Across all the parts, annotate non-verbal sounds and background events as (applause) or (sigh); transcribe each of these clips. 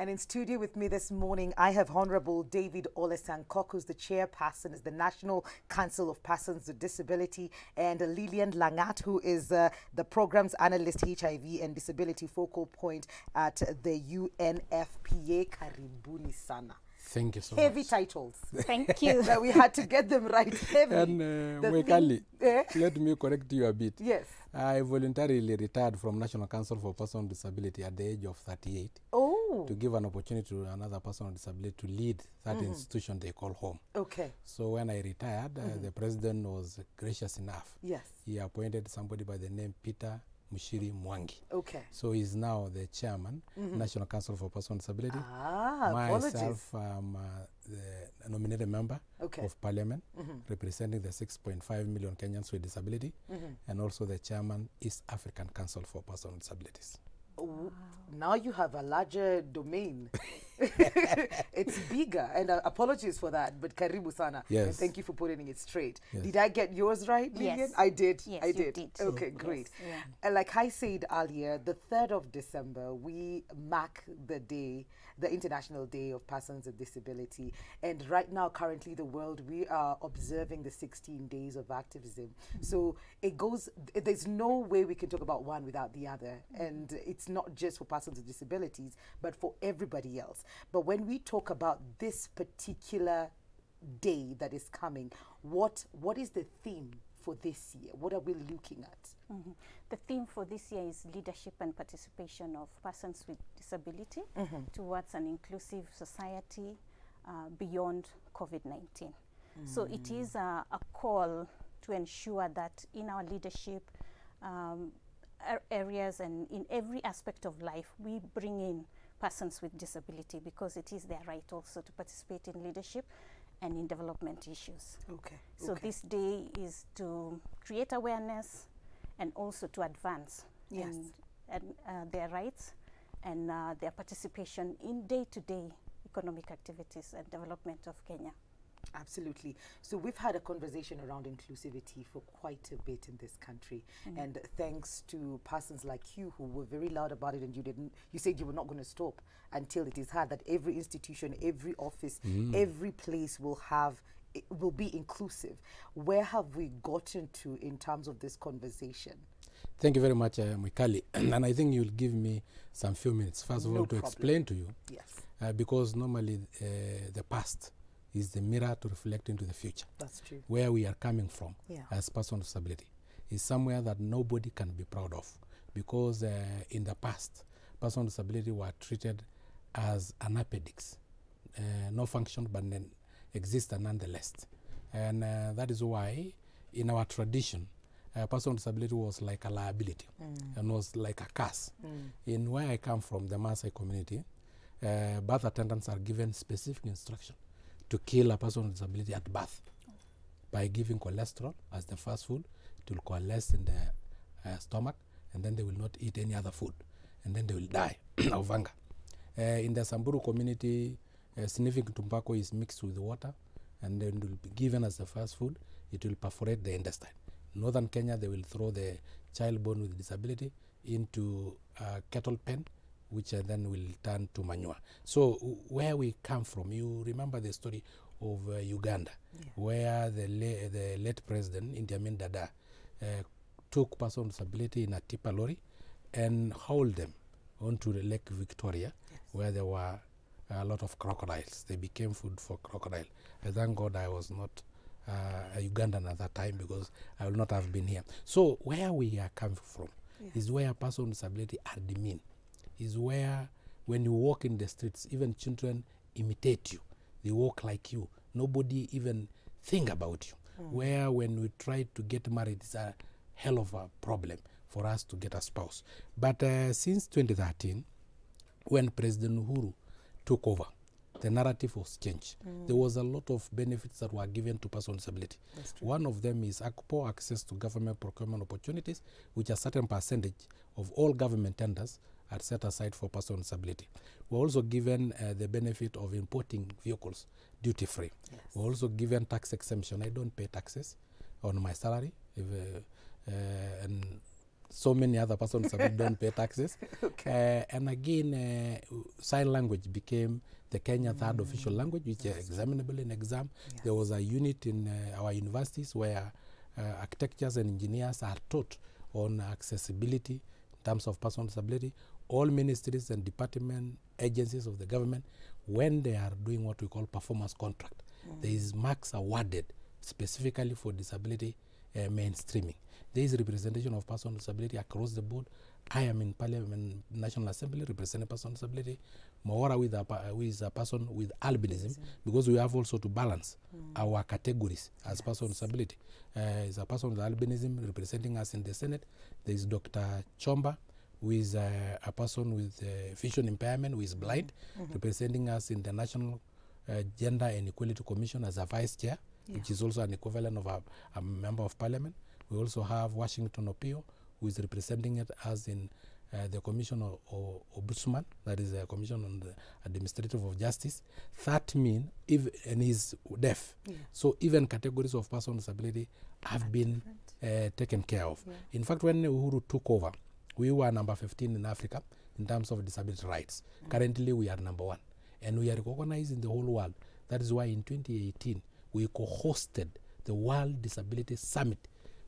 And in studio with me this morning, I have Honorable David Ole Sankok, who's the chairperson of the National Council of Persons with Disability, and Lillian Langat, who is uh, the programs analyst, HIV and Disability Focal Point at the UNFPA. Karibuni sana. Thank you so Heavy much. Heavy titles. Thank (laughs) you. that we had to get them right. (laughs) Heavy. And uh, The Mwikali, thing- eh? let me correct you a bit. Yes. I voluntarily retired from National Council for Persons with Disability at the age of 38 Oh, to give an opportunity to another person with disability to lead that institution they call home. okay. So when I retired, uh, the president was gracious enough. Yes. He appointed somebody by the name Peter Mushiri Mwangi. Okay. So he's now the chairman, National Council for Persons with Disability. Ah. Myself, I'm uh, the nominated member Okay. of parliament representing the 6.5 million Kenyans with disability and also the chairman East African Council for Persons with Disabilities. Now you have a larger domain. (laughs) (laughs) it's bigger, and uh, apologies for that, but karibu sana. And Yes. thank you for putting it straight. Yes. Did I get yours right, Lillian? Yes. I did. Yes, I you did. did. Okay, Yes, great. yeah. And like I said earlier, the 3rd of December, we mark the day, the International Day of Persons with Disability. And right now, currently, the world, we are observing the 16 days of activism. So it goes, there's no way we can talk about one without the other. And it's not just for persons with disabilities, but for everybody else. But when we talk about this particular day that is coming, what what is the theme for this year? What are we looking at? Mhm. The theme for this year is leadership and participation of persons with disability towards an inclusive society uh, beyond COVID 19. So it is a, a call to ensure that in our leadership um, areas and in every aspect of life, we bring in persons with disability because it is their right also to participate in leadership and in development issues. Okay. So okay. this day is to create awareness and also to advance Yes. in, and, uh, their rights and uh, their participation in day-to-day economic activities and development of Kenya. Absolutely. So we've had a conversation around inclusivity for quite a bit in this country, and thanks to persons like you who were very loud about it, and you didn't. You said you were not going to stop until it is heard that every institution, every office, every place will have it will be inclusive. Where have we gotten to in terms of this conversation? Thank you very much, uh, Mwikali. (clears throat) and I think you'll give me some few minutes, first of No all, to problem. explain to you, Yes, uh, because normally uh, the past is the mirror to reflect into the future. that's true. where we are coming from Yeah. as persons with disability is somewhere that nobody can be proud of because uh, in the past persons with disability were treated as an appendix uh, no function but then exist nonetheless and uh, that is why in our tradition uh, person with disability was like a liability and was like a curse in where i come from the Maasai community uh, birth attendants are given specific instruction to kill a person with disability at birth by giving cholesterol as the first food. It will coalesce in the uh, stomach, and then they will not eat any other food, and then they will die (clears throat) of hunger. Uh, in the Samburu community, uh, tobacco is mixed with water, and then it will be given as the first food. It will perforate the intestine. In northern Kenya, they will throw the child born with disability into a kettle pen, which then will turn to manure. So where we come from, you remember the story of uh, Uganda, where the, la- the late president, Idi Amin Dada, uh, took person with disability in a tipper lorry and hauled them onto the Lake Victoria, where there were a lot of crocodiles. They became food for crocodile. I thank God I was not uh, a Ugandan at that time because I would not have been here. So where we are coming from is where person with disability are demeaned. Is where when you walk in the streets, even children imitate you. They walk like you. Nobody even think about you. Where when we try to get married, it's a hell of a problem for us to get a spouse. But uh, since 2013, when President Uhuru took over, the narrative was changed. There was a lot of benefits that were given to persons with disability. One of them is AGPO, access to government procurement opportunities, which a certain percentage of all government tenders are set aside for persons with disability. We're also given uh, the benefit of importing vehicles duty free. We're also given tax exemption. I don't pay taxes on my salary, if, uh, uh, and so many other persons (laughs) don't pay taxes. Okay. Uh, and again, uh, sign language became the Kenya third official language, which is examinable in exam. There was a unit in uh, our universities where uh, architects and engineers are taught on accessibility in terms of personal disability. All ministries and department agencies of the government, when they are doing what we call performance contract, there is marks awarded specifically for disability uh, mainstreaming. There is representation of person with disability across the board. I am in Parliament National Assembly representing person with disability. Mwaura with a, is a person with albinism, because we have also to balance our categories as person with disability. Uh, is a person with albinism representing us in the Senate. There is Dr. Chomba, who is uh, a person with uh, vision impairment, who is blind, representing us in the National uh, Gender and Equality Commission as a vice chair, which is also an equivalent of a, a member of parliament. We also have Washington Opio, who is representing it as in uh, the Commission of, of Ombudsman, that is a Commission on the Administrative of Justice. That mean, if, and he's deaf. So even categories of person with disability have been uh, taken care of. In fact, when Uhuru took over, we were number 15 in Africa in terms of disability rights. Currently, we are number one. And we are recognized in the whole world. That is why in 2018, we co hosted the World Disability Summit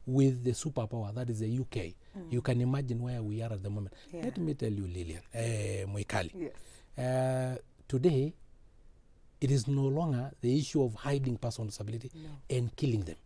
with the superpower, that is the UK. You can imagine where we are at the moment. Yeah. Let me tell you, Lillian, uh, Mwikali. Yes. Uh, today, it is no longer the issue of hiding person with disability and killing them.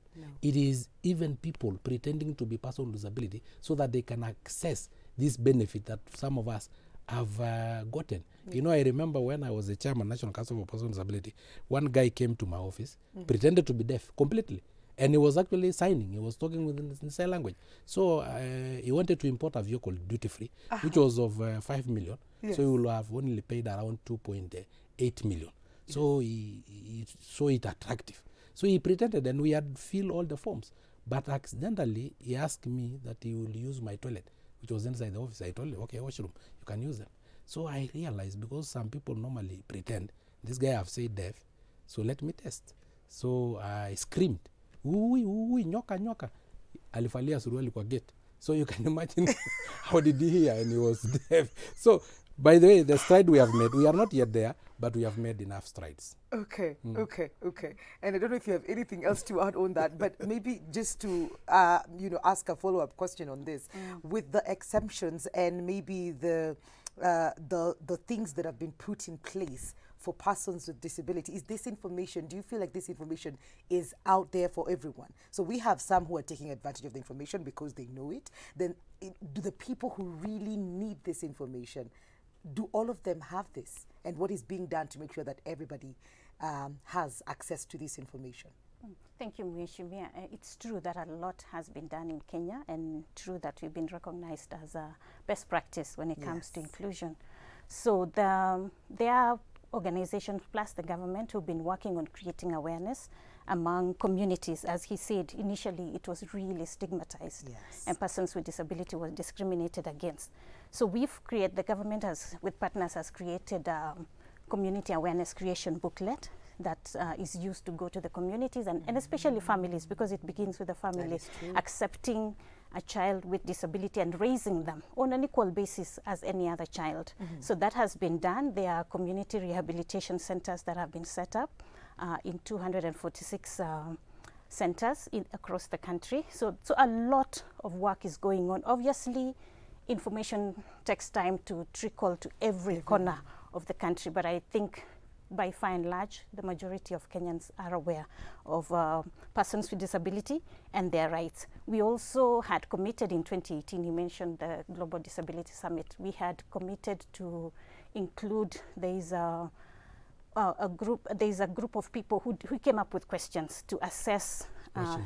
It is even people pretending to be person with disability so that they can access this benefit that some of us have uh, gotten. You know, I remember when I was the chairman, National Council for Person with Disability, one guy came to my office, mm -hmm. pretended to be deaf completely. And he was actually signing. He was talking with in sign language. So uh, he wanted to import a vehicle duty free, uh -huh. which was of uh, five million. Yes. So he will have only paid around two point eight million. So he, he saw it attractive. So he pretended, and we had filled all the forms. But accidentally, he asked me that he will use my toilet, which was inside the office. I told him, okay, washroom, you can use them. So I realized because some people normally pretend, this guy have said deaf, so let me test. So I screamed, ui, ui, nyoka, nyoka. Alifalia suruali kwa gate. So you can (laughs) imagine (laughs) how did he hear and he was (laughs) deaf. So by the way, the stride we have made, we are not yet there, but we have made enough strides. Okay, okay, okay. And I don't know if you have anything else to add on that, but (laughs) maybe just to, uh, you know, ask a follow-up question on this, with the exemptions and maybe the, uh, the the things that have been put in place for persons with disability. Is this information? Do you feel like this information is out there for everyone? So we have some who are taking advantage of the information because they know it. Then, it, do the people who really need this information? Do all of them have this? And what is being done to make sure that everybody um, has access to this information? Thank you, Mheshimiwa. Uh, it's true that a lot has been done in Kenya and true that we've been recognized as a best practice when it comes to inclusion. So the, um, there are organizations plus the government who've been working on creating awareness among communities. As he said, initially it was really stigmatized Yes. and persons with disability were discriminated against. So we've created, the government has, with partners, has created um, community awareness creation booklet that uh, is used to go to the communities and, and especially families because it begins with the family accepting a child with disability and raising them on an equal basis as any other child. So that has been done. There are community rehabilitation centers that have been set up in 246 uh, centers in, across the country. So, so a lot of work is going on. Obviously, information takes time to trickle to every corner of the country, but I think by far and large, the majority of Kenyans are aware of uh, persons with disability and their rights. We also had committed in 2018, you mentioned the Global Disability Summit, we had committed to include, there is a, uh, a group, there is a group of people who, who came up with questions to assess uh,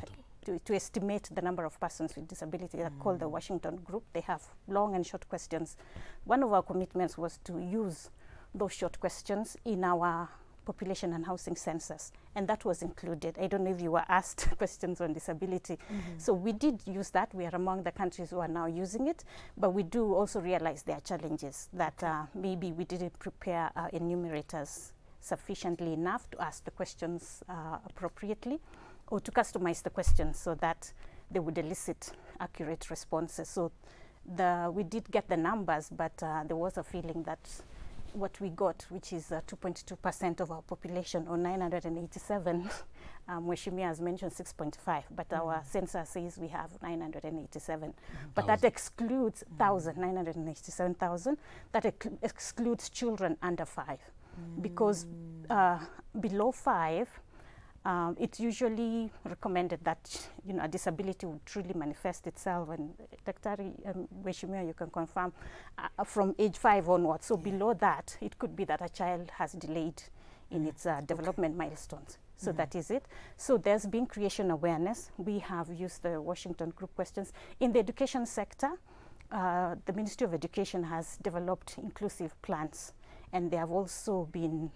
to, to estimate the number of persons with disability. They're called the Washington Group. They have long and short questions. One of our commitments was to use those short questions in our population and housing census, and that was included. I don't know if you were asked (laughs) questions on disability. So we did use that. We are among the countries who are now using it, but we do also realize there are challenges that uh, maybe we didn't prepare our enumerators sufficiently enough to ask the questions uh, appropriately or to customize the questions so that they would elicit accurate responses. So the, we did get the numbers, but uh, there was a feeling that what we got, which is 2.2% of our population, or 987, (laughs) um, Mheshimiwa has mentioned 6.5, but Mm. our census says we have 987. But that Thousand. excludes 1,000, 987,000. That ec- excludes children under five. Because uh, below five, um, it's usually recommended that you know a disability would truly manifest itself, and Dr. Um, Weshimia, you can confirm uh, from age five onwards. So below that, it could be that a child has delayed in its uh, development milestones. So that is it. So there's been creation awareness. We have used the Washington Group questions in the education sector. Uh, the Ministry of Education has developed inclusive plans, and they have also been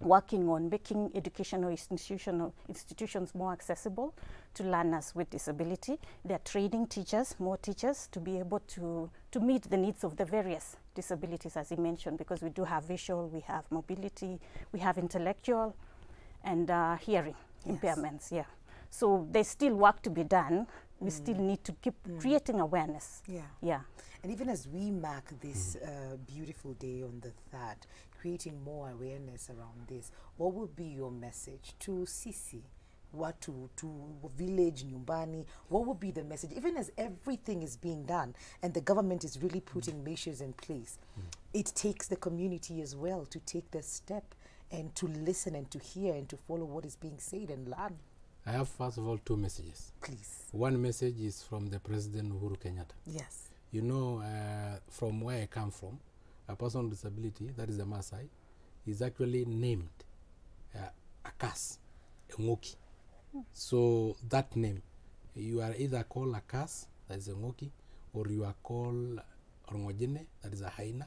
working on making educational institutional institutions more accessible to learners with disability. They're training teachers, more teachers, to be able to, to meet the needs of the various disabilities, as he mentioned, because we do have visual, we have mobility, we have intellectual, and uh, hearing Yes. impairments. Yeah. So there's still work to be done. We mm. still need to keep mm. creating awareness. Yeah. Yeah. And even as we mark this uh, beautiful day on the third, creating more awareness around this, what would be your message to Sisi? What to to village Nyumbani? What would be the message? Even as everything is being done and the government is really mm. putting measures in place, it takes the community as well to take the step and to listen and to hear and to follow what is being said and learn. I have first of all two messages. Please. One message is from the President Uhuru Kenyatta. Yes. You know, uh, from where I come from, a person with disability, that is a Maasai, is actually named uh, a curse, a ngoki. So that name, you are either called a curse, that is a ngoki, or you are called orngojene, that is a hyena,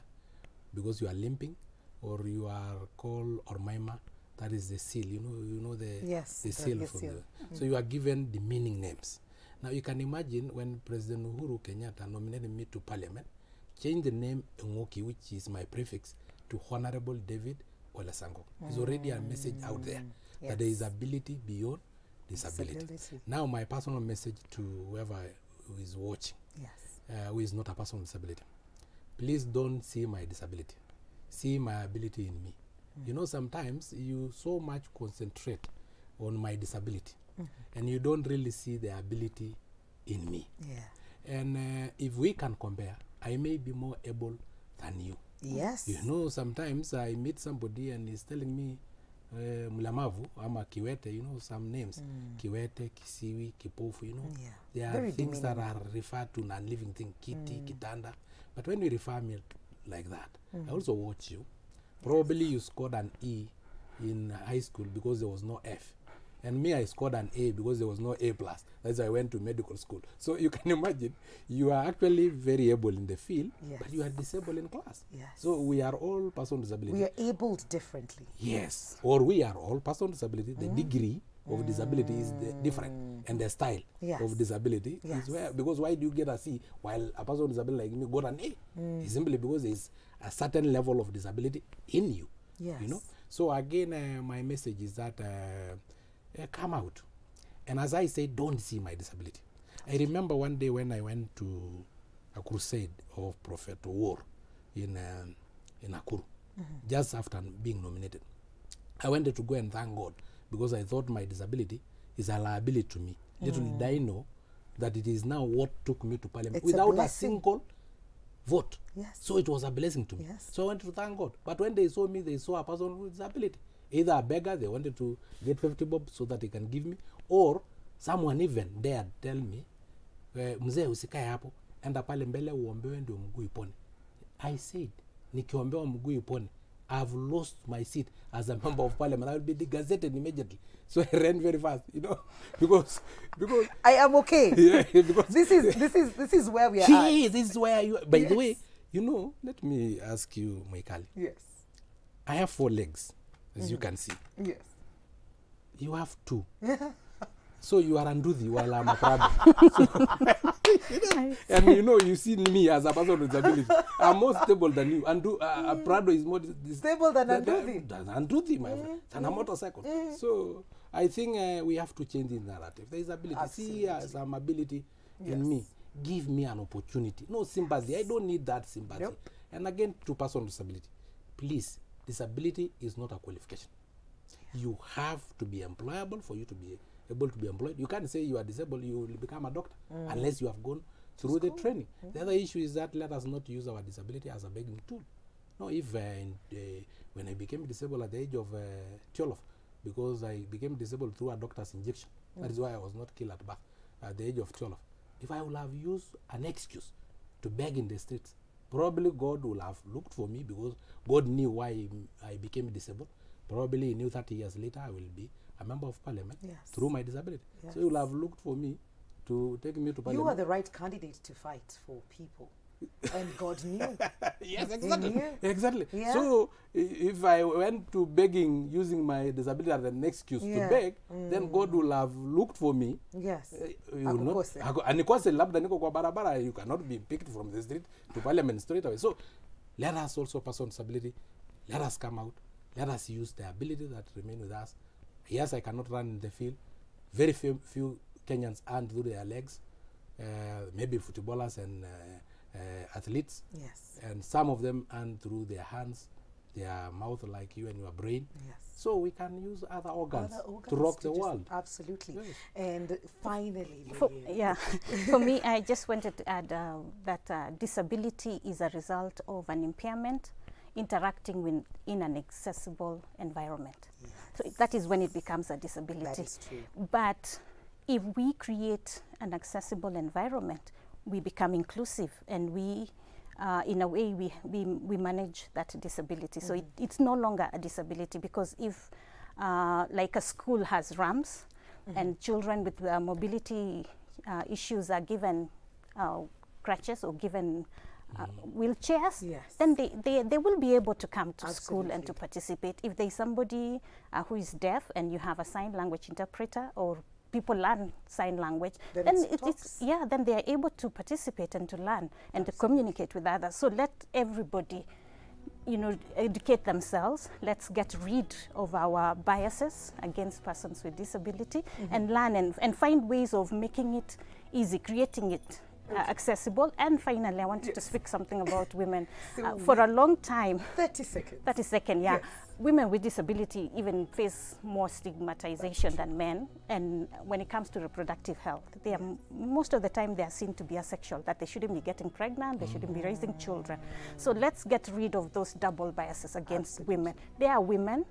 because you are limping, or you are called ormaima, that is the seal. You know, you know the Yes, the seal the from seal. the. So you are given the meaning names. Now you can imagine when President Uhuru Kenyatta nominated me to parliament, change the name Ngoki, which is my prefix, to Honorable David Ole Sankok. There's already a message out there that there is ability beyond disability. Disability. Now my personal message to whoever who is watching, Yes. uh, who is not a person with disability, please don't see my disability. See my ability in me. You know, sometimes you so much concentrate on my disability and you don't really see the ability in me. Yeah. And uh, if we can compare, I may be more able than you. Yes. You know, sometimes I meet somebody and he's telling me, uh, mlamavu ama kiwete, you know, some names. Kiwete, kisiwi, kipofu, you know. Yeah. There are Very things that are referred to non-living thing, kiti, kitanda. But when you refer me like that, I also watch you. Probably you scored an E in high school because there was no F. And me, I scored an A because there was no A plus. That's why I went to medical school. So you can (laughs) imagine, you are actually very able in the field, but you are disabled in class. Yes. So we are all person with disability. We are abled differently. Yes, or we are all person with disability. The mm. degree of disability is the different, and the style Yes. of disability Yes. is where. Because why do you get a C while a person with disability like me got an A? It's simply because there is a certain level of disability in you. Yes. You know. So again, uh, my message is that uh, uh, come out, and as I say, don't see my disability. I remember one day when I went to a crusade of Prophet Owuor in um, in Nakuru, just after being nominated. I wanted to go and thank God because I thought my disability is a liability to me. Little did I know that it is now what took me to parliament It's without a, a single vote. Yes. So it was a blessing to me. Yes. So I wanted to thank God. But when they saw me, they saw a person with disability. Either a beggar, they wanted to get 50 bob so that he can give me, or someone even dared tell me, eh, mzee usikae hapo, enda pale mbele uombewe ndio mguu ipone. I said, nikiombewa mguu ipone, I've lost my seat as a member of parliament. I will be gazetted immediately. So I ran very fast, you know, (laughs) because because I am okay. (laughs) yeah, because this is this is this is where we are at. Gee, this is where you. By yes. the way, you know, let me ask you, Michael. Yes. I have four legs, as mm-hmm. you can see. Yes. You have two. (laughs) so you are Anduthi while I'm a Prado. So, (laughs) and you know, you see me as a person with disability. I'm more stable than you. Andu, uh, uh, Prado is more Stable than than- Anduthi. Than Anduthi, my friend. Than a motorcycle. So I think uh, we have to change the narrative. There is ability. See uh, some ability in me. give me an opportunity. No sympathy. I don't need that sympathy. Nope. And again, to person with disability, please, disability is not a qualification. You have to be employable for you to be able to be employed. You can't say you are disabled, you will become a doctor unless you have gone through the training. The other issue is that let us not use our disability as a begging tool. No, if uh, in, uh, when I became disabled at the age of uh, 12, because I became disabled through a doctor's injection, that is why I was not killed at birth at the age of 12. If I would have used an excuse to beg in the streets, probably God will have looked for me because God knew why I became disabled. Probably he knew 30 years later I will be a member of parliament Yes. through my disability. So you will have looked for me to take me to parliament. You are the right candidate to fight for people. and God knew. (laughs) yes, exactly. knew. Exactly. Yeah. So if I went to begging using my disability as an excuse Yeah. to beg, then God will have looked for me. Yes. Eh, you will not- Akukose. ako- anikose labda niko kwa barabara you cannot be picked from the street to parliament straight away so let us also person with disability let us come out let us use the ability that remain with us yes i cannot run in the field very few, few kenyans earn through their legs uh, maybe footballers and uh, uh, athletes Yes. and some of them earn through their hands their mouth like you and your brain Yes. so we can use other organs, Other to rock to the world Absolutely. Yes. And finally, For, yeah, (laughs) for me, I just wanted to add uh, that uh, disability is a result of an impairment interacting with, in an accessible environment. So that is when it becomes a disability. that is true. But if we create an accessible environment, we become inclusive and we, uh, in a way, we, we, we manage that disability. So it, it's no longer a disability because if, uh, like a school has ramps and children with uh, mobility uh, issues are given uh, crutches or given uh, wheelchairs, Yes. then they, they, they will be able to come to school and to participate. If there's somebody uh, who is deaf and you have a sign language interpreter or people learn sign language, Then then, it's it, it's yeah, then they are able to participate and to learn and to communicate with others. So let everybody, you know, educate themselves. Let's get rid of our biases against persons with disability and learn and, and find ways of making it easy, creating it. Uh, accessible and finally i wanted to speak something about women (laughs) So uh, for a long time 30 seconds. 30 second, yeah. Yes. Women with disability even face more stigmatization than men. And when it comes to reproductive health, they are, most of the time they are seen to be asexual, that they shouldn't be getting pregnant, they shouldn't be raising children. So let's get rid of those double biases against women. They are women.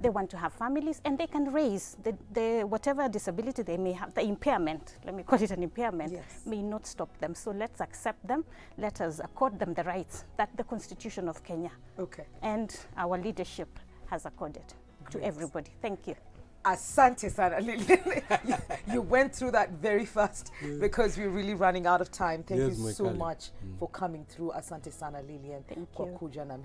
They want to have families and they can raise the, the whatever disability they may have, the impairment, let me call it an impairment, Yes. may not stop them. So let's accept them. Let us accord them the rights that the Constitution of Kenya Okay. and our leadership has accorded to everybody. Thank you. Asante Sana (laughs) Lillian. you, you went through that very fast because we're really running out of time. Thank Yes, you so colleague. much for coming through. Asante Sana Lillian. Thank kwa you. kuja na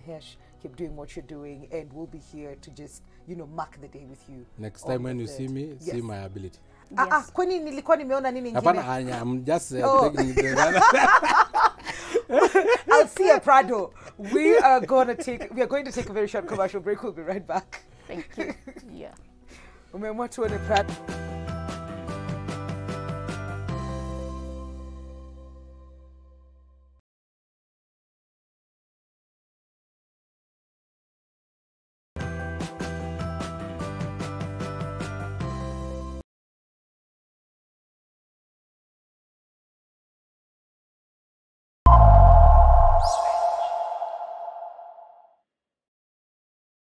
Keep doing what you're doing and we'll be here to just, you know, mark the day with you. next time when you third. see me see my ability Ah, ah, Yes. kwani nilikuwa nimeona nini ingine? I- i'm just uh, Oh. taking (laughs) the I'll see you, Prado. We are gonna take we are going to take a very short commercial break. We'll be right back. Thank you. (laughs) tuone Prado.